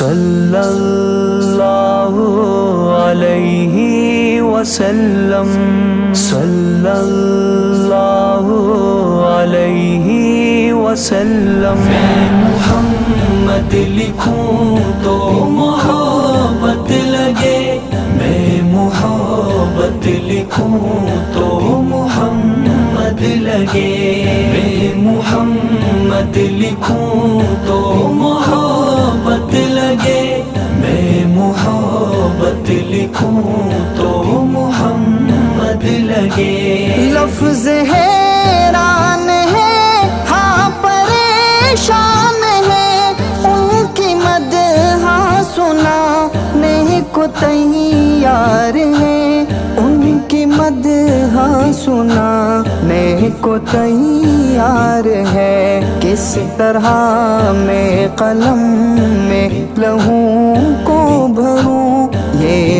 सल्लल्लाहु अलैहि वसल्लम। सल्लल्लाहु अलैहि वसल्लम। मैं मोहम्मद लिखूं तो मोहब्बत लगे। मैं मोहब्बत लिखूं तो मोहम्मद लगे। मैं मोहम्मद लिखूं तो मोहब्बत मोहब्बत लिखूं तो मोहम्मद लगे। लफ्ज हैरान है हाँ परेशान है। उनकी मद हाँ सुना। नहीं को तैयार है। उनकी मद हाँ सुना। नहीं को तैयार है। किस तरह में कलम में लहू?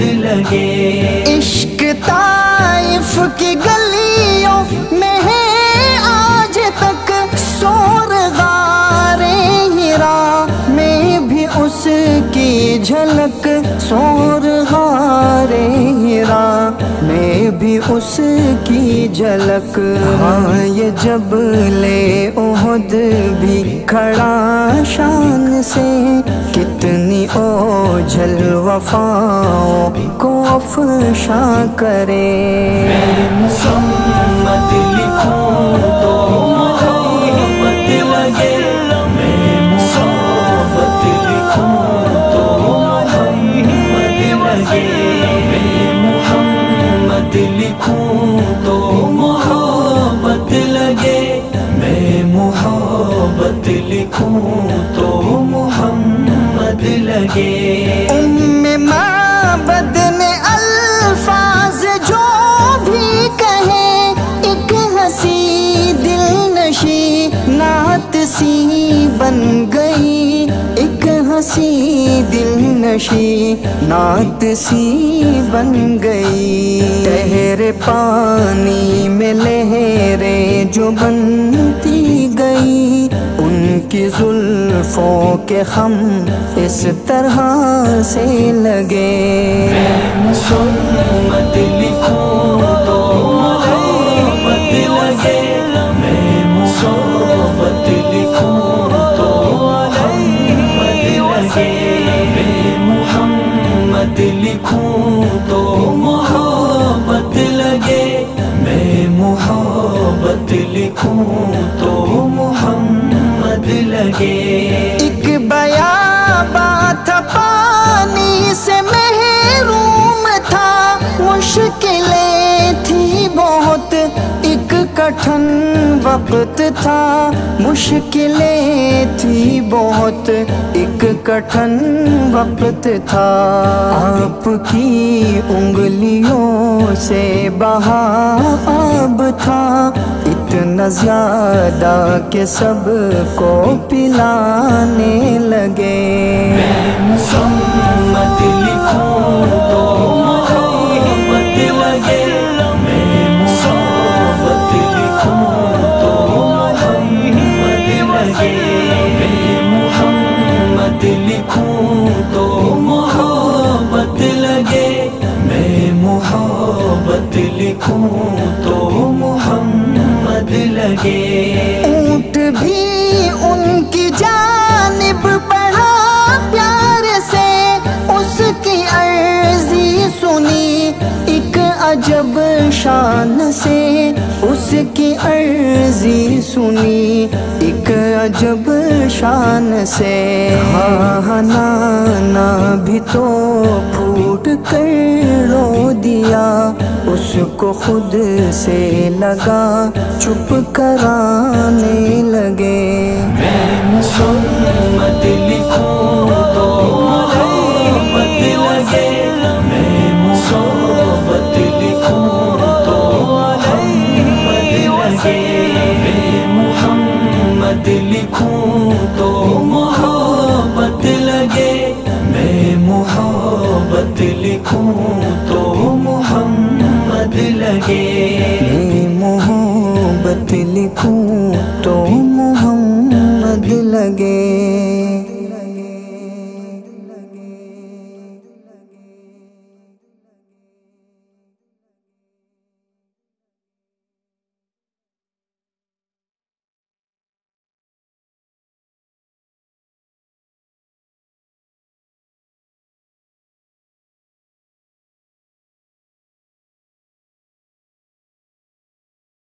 लगे। इश्क ताइफ की गलियों में भी उसकी झलक। हाँ। ये जब ले ओहद भी खड़ा शान से कितनी ओझल वफाओं को अफशा करे। लिखूं तो मोहब्बत लगे। मैं लिखूं मोहब्बत लिखूं तो मोहम्मद लगे। उम्मे माबद ने अल्फाज जो भी कहे, एक हँसी दिल नशी नात सी बन गई। एक हँसी दिल नशी नात सी बन गई। ठहरे पानी में लहरें जो बनती गई। उनकी जुल्फों के हम इस तरह से लगे। मोहम्मद लिखूं तो मोहब्बत लगे। मैं मोहब्बत लिखूं तो मोहम्मद लगे। मैं मोहम्मद लिखूं तो मोहब्बत लगे। मैं मोहब्बत लिखूं तो लगे। एक बया बात पानी से महरूम था, मुश्किलें थी बहुत। एक कठिन वक्त था, मुश्किलें थी बहुत। एक कठिन वक्त था। आपकी उंगलियों से बहा अब था इतना ज़्यादा के सबको पिलाने लगे। मोहम्मद लिखूं तो मोहब्बत लगे। मैं मोहब्बत लिखूं तो मोहम्मद लगे। मैं मोहम्मद लिखूं तो मोहब्बत लगे। मैं मोहब्बत लिखूं तो लगे ऊँट भी उनकी जानिब बढ़ा प्यार से। उसकी अर्जी सुनी एक अजब शान से। उसकी अर्जी सुनी एक अजब शान से। हाँ नाना भी तो फूट कर रो दिया। को खुद से लगा, चुप कराने लगे। मैं लिखूं तो लगे मैं तो लगे तो लगे मैं मोहब्बत लिखूं तो